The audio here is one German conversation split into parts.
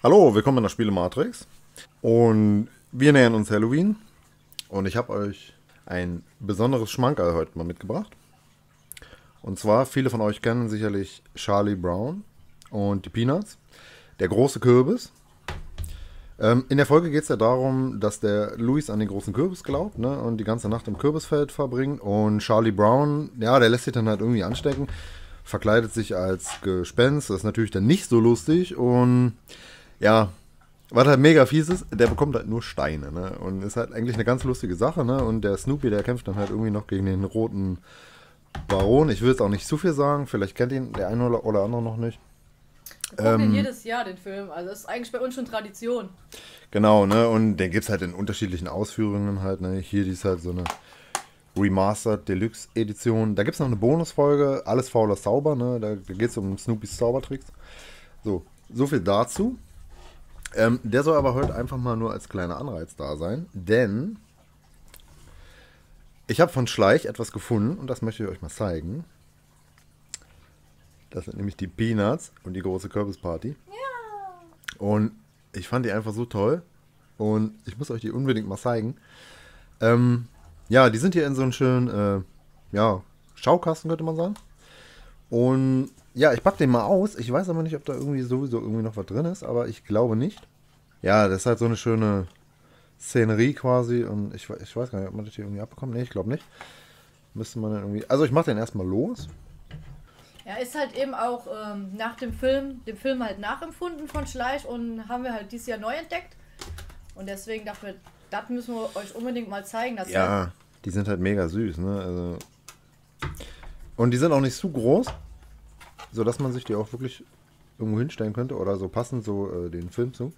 Hallo, willkommen in der Spiele Matrix. Und wir nähern uns Halloween. Und ich habe euch ein besonderes Schmankerl heute mal mitgebracht. Und zwar, viele von euch kennen sicherlich Charlie Brown und die Peanuts. Der große Kürbis. Ähm, in der Folge geht es ja darum, dass der Louis an den großen Kürbis glaubt ne, und die ganze Nacht im Kürbisfeld verbringt. Und Charlie Brown, ja, der lässt sich dann halt irgendwie anstecken, verkleidet sich als Gespenst. Das ist natürlich dann nicht so lustig. Und ja, was halt mega fies ist, der bekommt halt nur Steine, ne? Und ist halt eigentlich eine ganz lustige Sache, ne? Und der Snoopy, der kämpft dann halt irgendwie noch gegen den roten Baron. Ich will jetzt auch nicht zu viel sagen, vielleicht kennt ihn der eine oder andere noch nicht. Wir gucken ähm, jedes Jahr den Film, also das ist eigentlich bei uns schon Tradition. Genau, ne? Und den gibt es halt in unterschiedlichen Ausführungen halt, ne? Hier die ist halt so eine Remastered Deluxe Edition. Da gibt es noch eine Bonusfolge, alles fauler Zauber, ne? Da, da geht es um Snoopys Zaubertricks. So, so viel dazu. Ähm, der soll aber heute einfach mal nur als kleiner Anreiz da sein, denn ich habe von Schleich etwas gefunden und das möchte ich euch mal zeigen. Das sind nämlich die Peanuts und die große Kürbisparty. Ja. Und ich fand die einfach so toll und ich muss euch die unbedingt mal zeigen. Ähm, ja, die sind hier in so einem schönen, äh, ja, Schaukasten könnte man sagen. Und ja, ich packe den mal aus. Ich weiß aber nicht, ob da irgendwie sowieso irgendwie noch was drin ist, aber ich glaube nicht. Ja, das ist halt so eine schöne Szenerie quasi und ich, ich weiß gar nicht, ob man das hier irgendwie abbekommt. Nee, ich glaube nicht. Müsste man dann irgendwie. Also ich mache den erstmal los. Ja, ist halt eben auch ähm, nach dem Film, dem Film halt nachempfunden von Schleich und haben wir halt dieses Jahr neu entdeckt. Und deswegen dachten wir, das müssen wir euch unbedingt mal zeigen. Dass ja, die sind halt mega süß, ne? Also und die sind auch nicht zu groß, sodass man sich die auch wirklich irgendwo hinstellen könnte oder so passend so äh, den Film zu.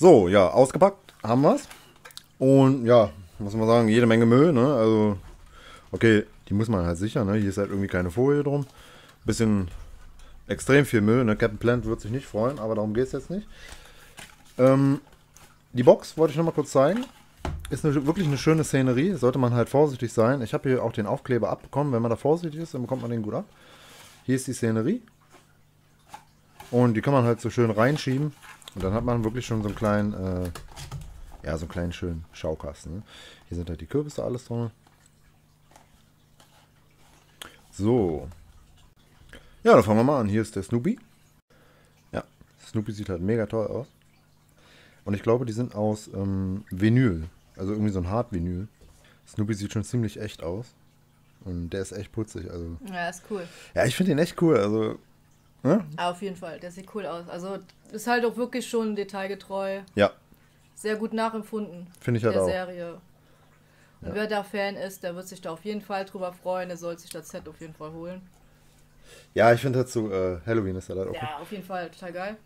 So, ja, ausgepackt haben wir es. Und ja, muss man sagen, jede Menge Müll, ne? Also, okay, die muss man halt sichern, ne? Hier ist halt irgendwie keine Folie drum. Bisschen extrem viel Müll, ne? Captain Plant wird sich nicht freuen, aber darum geht es jetzt nicht. Ähm, die Box wollte ich nochmal kurz zeigen. Ist eine, wirklich eine schöne Szenerie, sollte man halt vorsichtig sein. Ich habe hier auch den Aufkleber abbekommen. Wenn man da vorsichtig ist, dann bekommt man den gut ab. Hier ist die Szenerie. Und die kann man halt so schön reinschieben. Und dann hat man wirklich schon so einen kleinen, äh, ja, so einen kleinen schönen Schaukasten. Ne? Hier sind halt die Kürbisse alles drin. So. Ja, dann fangen wir mal an. Hier ist der Snoopy. Ja, Snoopy sieht halt mega toll aus. Und ich glaube, die sind aus ähm, Vinyl. Also irgendwie so ein Hart-Vinyl. Snoopy sieht schon ziemlich echt aus. Und der ist echt putzig. Also. Ja, ist cool. Ja, ich finde den echt cool. Also ja? Auf jeden Fall, der sieht cool aus. Also ist halt auch wirklich schon detailgetreu. Ja. Sehr gut nachempfunden. Finde ich halt der auch. Serie. Und ja. wer da Fan ist, der wird sich da auf jeden Fall drüber freuen. Er soll sich das Set auf jeden Fall holen. Ja, ich finde dazu äh, Halloween ist ja halt auch. Ja, auf jeden Fall, total geil.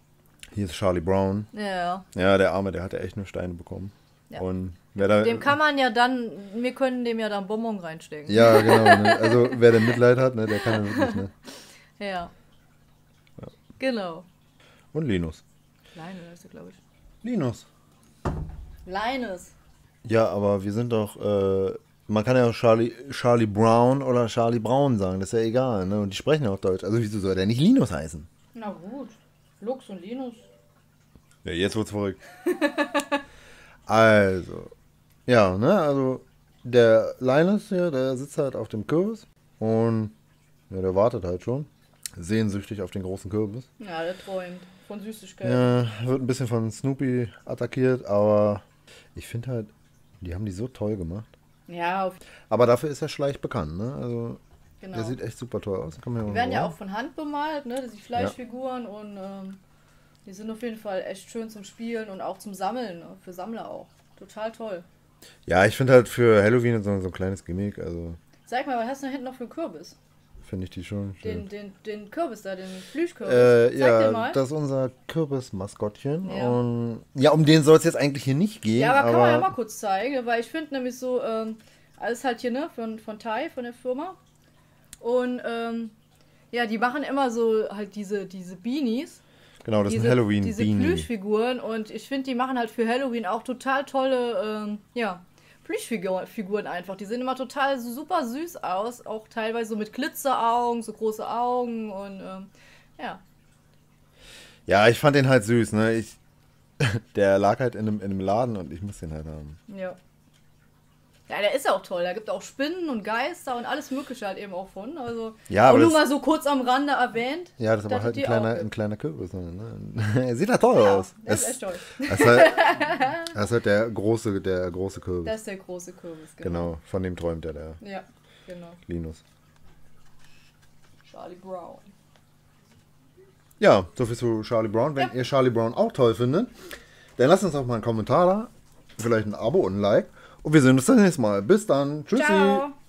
Hier ist Charlie Brown. Ja. Ja, der Arme, der hat ja echt nur Steine bekommen. Ja. Und wer da, dem kann man ja dann, wir können dem ja dann Bonbon reinstecken. Ja, genau. Ne? Also wer da Mitleid hat, ne, der kann ja wirklich, ne? Ja. Genau. Und Linus. Er, glaube ich. Linus. Linus. Ja, aber wir sind doch, äh, man kann ja auch Charlie, Charlie Brown oder Charlie Brown sagen, das ist ja egal, ne? Und die sprechen ja auch Deutsch. Also wieso soll der nicht Linus heißen? Na gut. Lux und Linus. Ja, jetzt wird's verrückt. also, ja, ne, also der Linus hier, der sitzt halt auf dem Kürbis und ja, der wartet halt schon sehnsüchtig auf den großen Kürbis. Ja, der träumt von Süßigkeiten. Ja, wird ein bisschen von Snoopy attackiert, aber ich finde halt, die haben die so toll gemacht. Ja. aber dafür ist er Schleich bekannt, ne? Also genau. der sieht echt super toll aus. Die werden ja auch von Hand bemalt, ne? Die Fleischfiguren ja. und ähm, die sind auf jeden Fall echt schön zum Spielen und auch zum Sammeln, ne? für Sammler auch. Total toll. Ja, ich finde halt für Halloween so, so ein kleines Gimmick, also. Sag mal, was hast du da hinten noch für Kürbis? Finde ich die schon schön. Den, den, den Kürbis da, den Plüschkürbis. Äh, ja, das ist unser Kürbismaskottchen. Ja. Und ja, um den soll es jetzt eigentlich hier nicht gehen. Ja, aber, aber, kann man ja mal kurz zeigen, weil ich finde nämlich so, ähm, Alles halt hier, ne? Von, von Thai, von der Firma. Und ähm, ja, die machen immer so halt diese, diese Beanies. Genau, das diese, sind Halloween Diese. Plüschfiguren. Und ich finde, die machen halt für Halloween auch total tolle, ähm, ja, Plüschfiguren Figuren einfach. Die sehen immer total super süß aus. Auch teilweise so mit Glitzeraugen, so große Augen und ähm, ja. Ja, ich fand den halt süß, ne? Ich, der lag halt in einem, in einem Laden und ich muss den halt haben. Ja. Ja, der ist ja auch toll. Da gibt auch Spinnen und Geister und alles Mögliche halt eben auch von. Also, Ja, aber und nur das- mal so kurz am Rande erwähnt. Ja, das ist aber halt ein kleiner, auch ein kleiner Kürbis. Ne? Er sieht halt toll Ja, aus. der ist echt toll. Das ist, halt, das ist halt der große, der große Kürbis. Das ist der große Kürbis, genau. genau, von dem träumt der, der Ja, genau. Linus. Charlie Brown. Ja, soviel zu Charlie Brown. Wenn Ja. ihr Charlie Brown auch toll findet, dann lasst uns doch mal einen Kommentar da, vielleicht ein Abo und ein Like. Und wir sehen uns das nächste Mal. Bis dann. Tschüssi. Ciao.